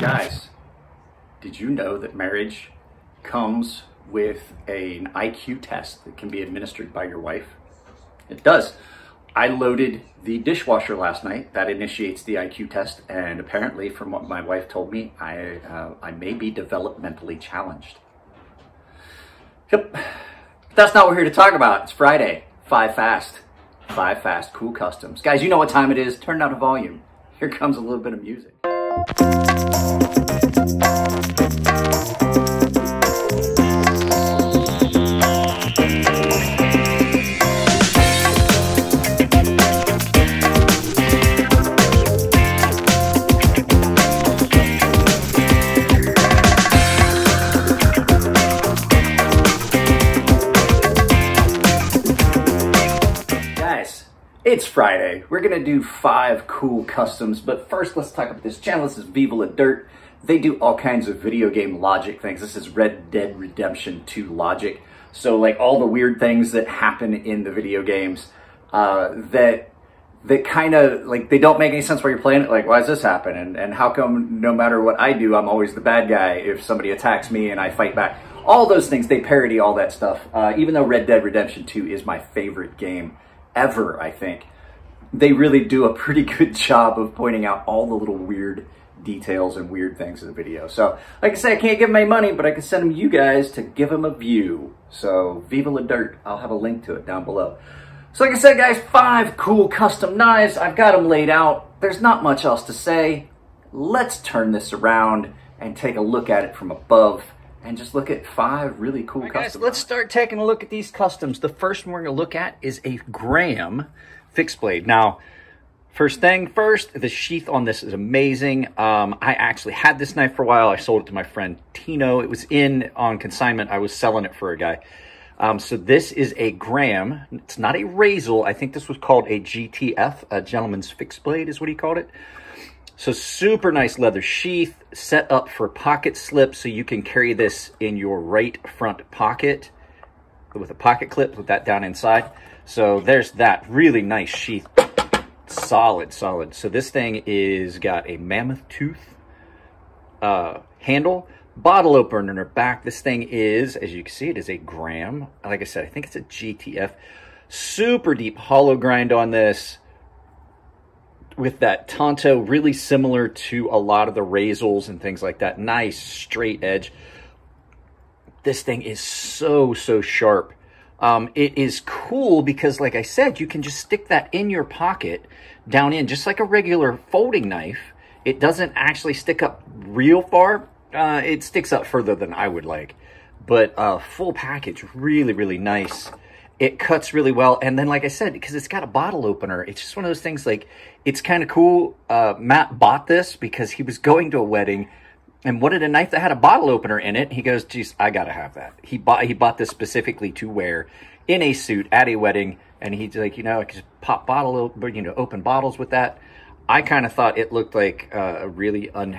Guys, did you know that marriage comes with an IQ test that can be administered by your wife? It does. I loaded the dishwasher last night. That initiates the IQ test, and apparently, from what my wife told me, I uh, I may be developmentally challenged. Yep. That's not what we're here to talk about. It's Friday. Five fast. Five fast cool customs. Guys, you know what time it is. Turn down the volume. Here comes a little bit of music. Thank you. It's Friday. We're gonna do five cool customs, but first let's talk about this channel. This is Viva La Dirt. They do all kinds of video game logic things. This is Red Dead Redemption 2 logic. So like all the weird things that happen in the video games uh, that that kind of like they don't make any sense while you're playing it. Like, why does this happen? And and how come no matter what I do, I'm always the bad guy if somebody attacks me and I fight back? All those things they parody all that stuff. Uh, even though Red Dead Redemption 2 is my favorite game ever, I think they really do a pretty good job of pointing out all the little weird details and weird things in the video. So, like I say, I can't give them any money, but I can send them you guys to give them a view. So, Viva La Dirt. I'll have a link to it down below. So, like I said, guys, five cool custom knives. I've got them laid out. There's not much else to say. Let's turn this around and take a look at it from above and just look at five really cool Guys, custom let's start taking a look at these customs. The first one we're going to look at is a Graham fixed blade. Now, first thing first, the sheath on this is amazing. Um, I actually had this knife for a while. I sold it to my friend Tino. It was in on consignment. I was selling it for a guy. Um, so this is a Graham. It's not a Razel. I think this was called a GTF, a gentleman's fixed blade is what he called it. So super nice leather sheath set up for pocket slip so you can carry this in your right front pocket with a pocket clip, put that down inside. So there's that really nice sheath. Solid, solid. So this thing is got a mammoth tooth uh, handle, bottle opener in her back. This thing is, as you can see, it is a Graham. Like I said, I think it's a GTF. Super deep hollow grind on this with that Tonto, really similar to a lot of the Razels and things like that. Nice straight edge. This thing is so, so sharp. Um, it is cool because, like I said, you can just stick that in your pocket down in, just like a regular folding knife. It doesn't actually stick up real far. Uh, it sticks up further than I would like. But uh, full package, really, really nice it cuts really well. And then, like I said, because it's got a bottle opener, it's just one of those things like, it's kind of cool. Uh, Matt bought this because he was going to a wedding and wanted a knife that had a bottle opener in it. He goes, geez, I got to have that. He bought, he bought this specifically to wear in a suit at a wedding. And he's like, you know, I could just pop bottle, you know, open bottles with that. I kind of thought it looked like uh, a really un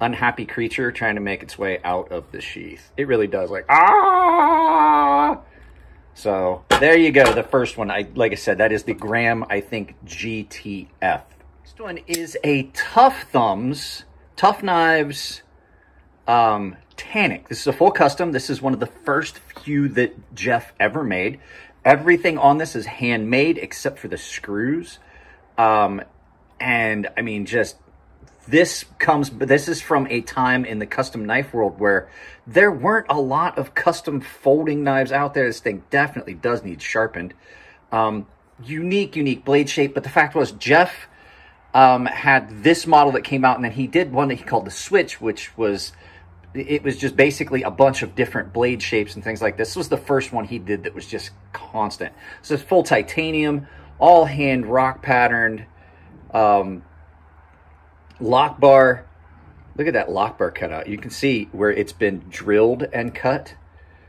unhappy creature trying to make its way out of the sheath. It really does like, ah! So there you go. The first one, I like I said, that is the Graham, I think, GTF. Next one is a Tuff Thumbs, Tuff Knives, um, Tannic. This is a full custom. This is one of the first few that Jeff ever made. Everything on this is handmade except for the screws. Um, and I mean, just this comes, this is from a time in the custom knife world where there weren't a lot of custom folding knives out there. This thing definitely does need sharpened. Um, unique, unique blade shape. But the fact was, Jeff um, had this model that came out, and then he did one that he called the Switch, which was, it was just basically a bunch of different blade shapes and things like this. This was the first one he did that was just constant. So it's full titanium, all hand rock patterned. Um, lock bar. Look at that lock bar cutout. You can see where it's been drilled and cut.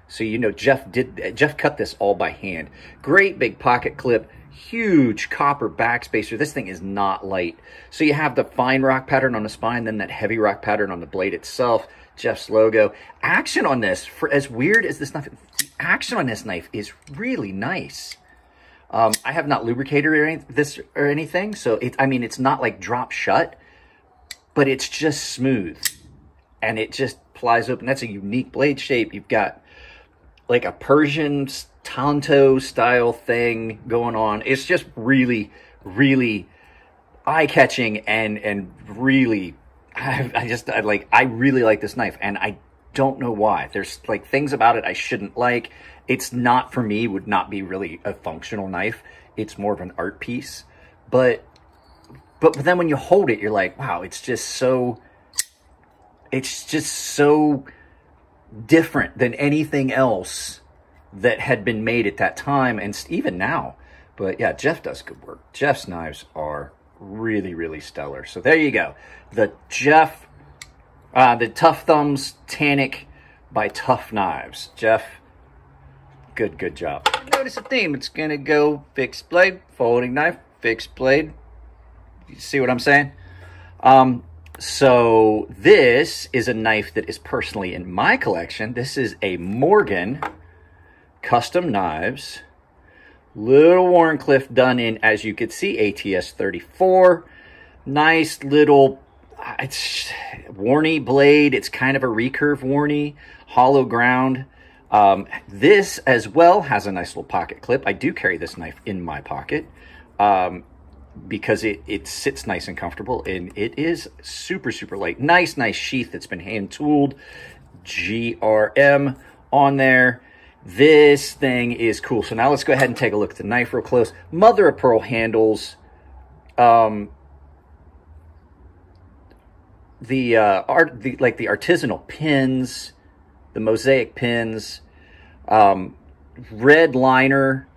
So you know Jeff did Jeff cut this all by hand. Great big pocket clip, huge copper backspacer. This thing is not light. So you have the fine rock pattern on the spine, then that heavy rock pattern on the blade itself. Jeff's logo. Action on this, for as weird as this knife, action on this knife is really nice. Um, I have not lubricated or any, this or anything, so it, I mean, it's not like drop shut, but it's just smooth and it just plies open. That's a unique blade shape. You've got like a Persian Tanto style thing going on. It's just really, really eye catching and, and really, I, I just, I like, I really like this knife and I don't know why. There's like things about it I shouldn't like. It's not for me, would not be really a functional knife. It's more of an art piece. But but, but then when you hold it, you're like, wow, it's just so it's just so different than anything else that had been made at that time and even now. But yeah, Jeff does good work. Jeff's knives are really, really stellar. So there you go. The Jeff, uh, the Tuff Thumbs Tannic by Tuff Knives. Jeff, good, good job. Notice a theme. It's going to go fixed blade, folding knife, fixed blade. You see what I'm saying? Um, so this is a knife that is personally in my collection. This is a Morgan Custom Knives. Little Wharncliffe done in, as you could see, ATS 34. Nice little, it's Warney blade. It's kind of a recurve warny, hollow ground. Um, this as well has a nice little pocket clip. I do carry this knife in my pocket. Um, because it, it sits nice and comfortable and it is super, super light. Nice, nice sheath that's been hand tooled. GRM on there. This thing is cool. So now let's go ahead and take a look at the knife real close. Mother of pearl handles. Um, the uh, art, the like the artisanal pins, the mosaic pins, um, red liner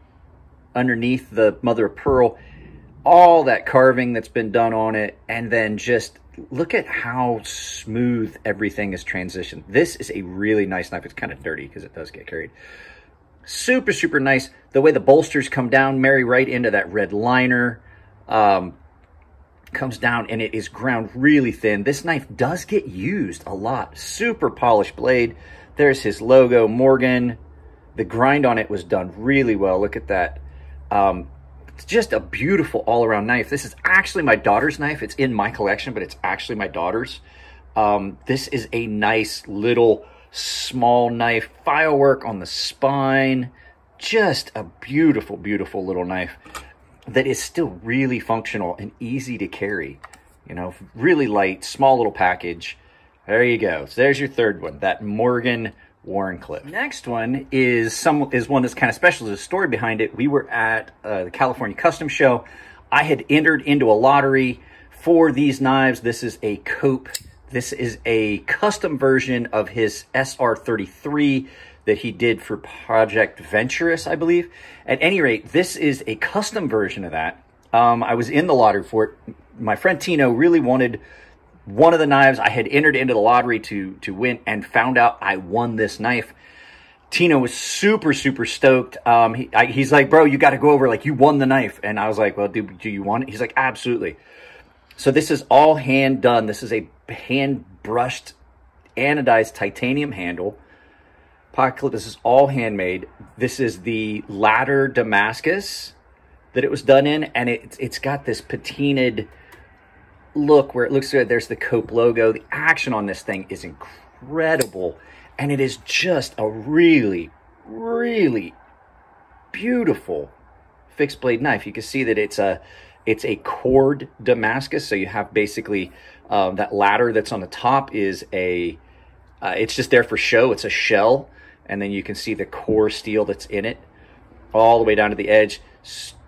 underneath the mother of pearl all that carving that's been done on it, and then just look at how smooth everything is transitioned. This is a really nice knife. It's kind of dirty because it does get carried. Super, super nice. The way the bolsters come down, marry right into that red liner. Um, comes down and it is ground really thin. This knife does get used a lot. Super polished blade. There's his logo, Morgan. The grind on it was done really well. Look at that. Um, it's just a beautiful all-around knife. This is actually my daughter's knife. It's in my collection, but it's actually my daughter's. Um, this is a nice little small knife. Filework on the spine. Just a beautiful, beautiful little knife that is still really functional and easy to carry. You know, really light, small little package. There you go. So there's your third one, that Morgan Wharncliffe. Next one is some is one that's kind of special. There's a story behind it. We were at uh, the California Custom Show. I had entered into a lottery for these knives. This is a Cope. This is a custom version of his SR33 that he did for Project Venturous, I believe. At any rate, this is a custom version of that. Um, I was in the lottery for it. My friend Tino really wanted one of the knives I had entered into the lottery to to win and found out I won this knife. Tino was super, super stoked. Um, he, I, he's like, bro, you got to go over. Like, you won the knife. And I was like, well, do, do you want it? He's like, absolutely. So this is all hand done. This is a hand brushed anodized titanium handle. Pocket clip. This is all handmade. This is the ladder Damascus that it was done in. And it, it's got this patinaed look where it looks good. There's the Cope logo. The action on this thing is incredible. And it is just a really, really beautiful fixed blade knife. You can see that it's a it's a cored Damascus. So you have basically um, that ladder that's on the top is a uh, it's just there for show. It's a shell. And then you can see the core steel that's in it all the way down to the edge.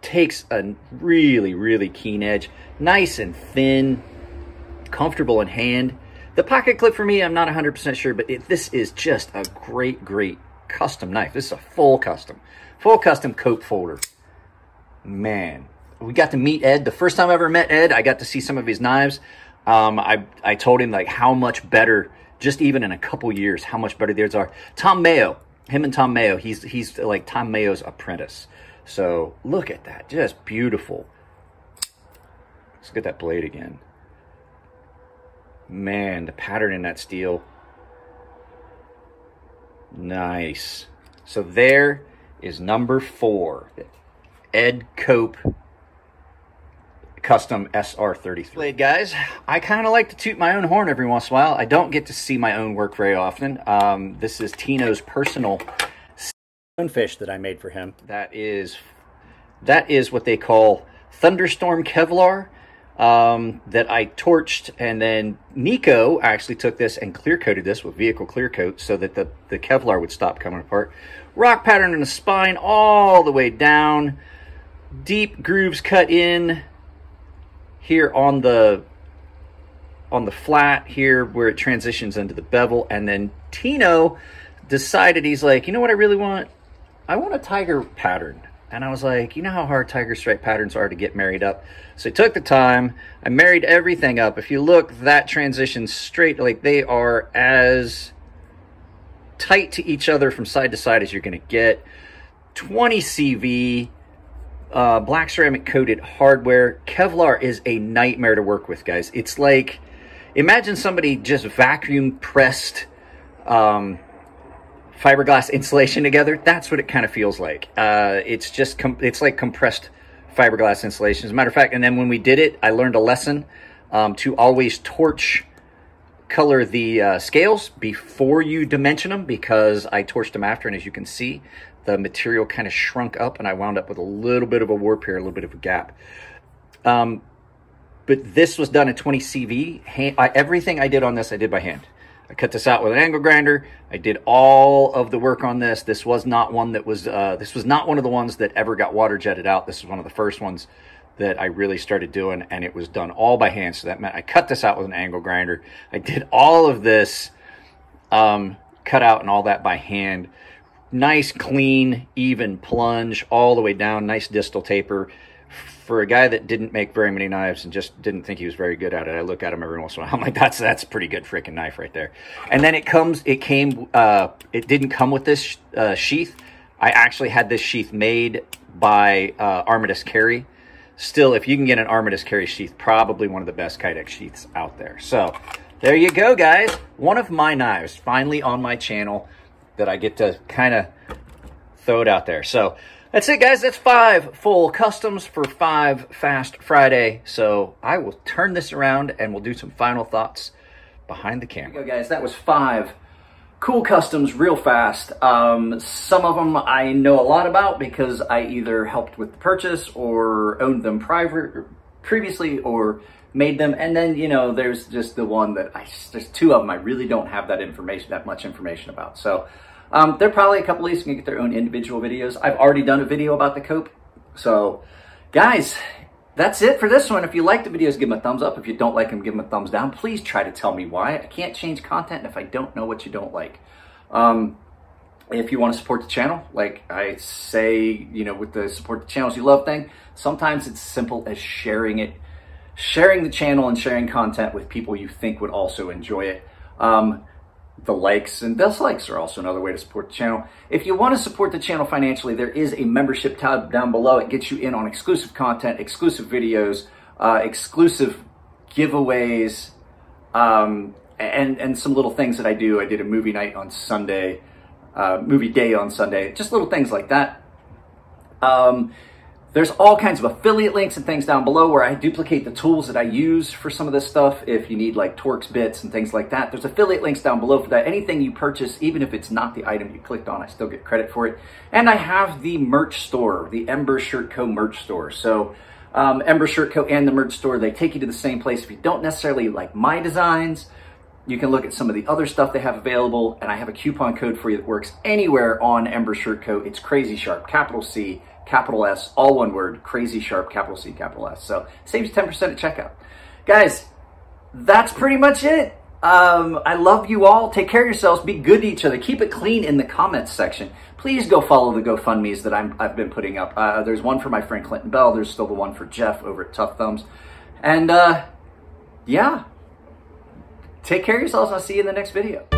Takes a really, really keen edge nice and thin, comfortable in hand. The pocket clip for me, I'm not 100% sure, but it, this is just a great, great custom knife. This is a full custom, full custom Cope folder. Man, we got to meet Ed. The first time I ever met Ed, I got to see some of his knives. Um, I, I told him like how much better, just even in a couple years, how much better theirs are. Tom Mayo, him and Tom Mayo, he's, he's like Tom Mayo's apprentice. So look at that, just beautiful. Let's get that blade again. Man, the pattern in that steel. Nice. So there is number four. Ed Cope custom SR33. Blade guys, I kind of like to toot my own horn every once in a while. I don't get to see my own work very often. Um, this is Tino's personal fish that I made for him. That is, that is what they call Thunderstorm Kevlar um, that I torched. And then Nico actually took this and clear coated this with vehicle clear coat so that the, the Kevlar would stop coming apart. Rock pattern in the spine all the way down. Deep grooves cut in here on the on the flat here where it transitions into the bevel. And then Tino decided he's like, you know what I really want? I want a tiger pattern. And I was like, you know how hard tiger stripe patterns are to get married up? So I took the time. I married everything up. If you look, that transition straight, like they are as tight to each other from side to side as you're going to get. 20 CV, uh, black ceramic coated hardware. Kevlar is a nightmare to work with, guys. It's like, imagine somebody just vacuum pressed um, fiberglass insulation together. That's what it kind of feels like. Uh, it's just, it's like compressed fiberglass insulation. As a matter of fact, and then when we did it, I learned a lesson um, to always torch color the uh, scales before you dimension them because I torched them after. And as you can see, the material kind of shrunk up and I wound up with a little bit of a warp here, a little bit of a gap. Um, but this was done at 20 CV. Hand, I, everything I did on this, I did by hand. I cut this out with an angle grinder. I did all of the work on this. This was not one that was, uh, this was not one of the ones that ever got water jetted out. This is one of the first ones that I really started doing and it was done all by hand. So that meant I cut this out with an angle grinder. I did all of this, um, cut out and all that by hand. Nice, clean, even plunge all the way down. Nice distal taper for a guy that didn't make very many knives and just didn't think he was very good at it, I look at him every once in a while. I'm like, that's that's a pretty good freaking knife right there. And then it comes, it came, uh, it didn't come with this uh, sheath. I actually had this sheath made by uh, Armitage Carry. Still, if you can get an Armitage Carry sheath, probably one of the best Kydex sheaths out there. So there you go, guys. One of my knives finally on my channel that I get to kind of throw it out there. So that's it, guys. That's five full customs for five Fast Friday. So I will turn this around and we'll do some final thoughts behind the camera. There you go, guys. That was five cool customs real fast. Um, some of them I know a lot about because I either helped with the purchase or owned them private previously or made them. And then, you know, there's just the one that I, there's two of them I really don't have that information, that much information about. So um, they're probably a couple of these can get their own individual videos. I've already done a video about the cope. So guys, that's it for this one. If you like the videos, give them a thumbs up. If you don't like them, give them a thumbs down. Please try to tell me why. I can't change content if I don't know what you don't like. Um, if you want to support the channel, like I say, you know, with the support the channels you love thing, sometimes it's simple as sharing it, sharing the channel and sharing content with people you think would also enjoy it. Um, the likes and dislikes are also another way to support the channel. If you want to support the channel financially, there is a membership tab down below. It gets you in on exclusive content, exclusive videos, uh, exclusive giveaways, um, and, and some little things that I do. I did a movie night on Sunday, uh, movie day on Sunday, just little things like that. Um, there's all kinds of affiliate links and things down below where I duplicate the tools that I use for some of this stuff. If you need like Torx bits and things like that, there's affiliate links down below for that. Anything you purchase, even if it's not the item you clicked on, I still get credit for it. And I have the merch store, the Ember Shirt Co. merch store. So um, Ember Shirt Co. and the merch store, they take you to the same place. If you don't necessarily like my designs, you can look at some of the other stuff they have available, and I have a coupon code for you that works anywhere on Ember Shirt Co. It's Crazy Sharp, capital C, capital S, all one word, Crazy Sharp, capital C, capital S. So saves 10% at checkout. Guys, that's pretty much it. Um, I love you all. Take care of yourselves. Be good to each other. Keep it clean in the comments section. Please go follow the GoFundMe's that i have been putting up. Uh, there's one for my friend Clinton Bell. There's still the one for Jeff over at Tuff Thumbs. And uh, yeah, Take care of yourselves. And I'll see you in the next video.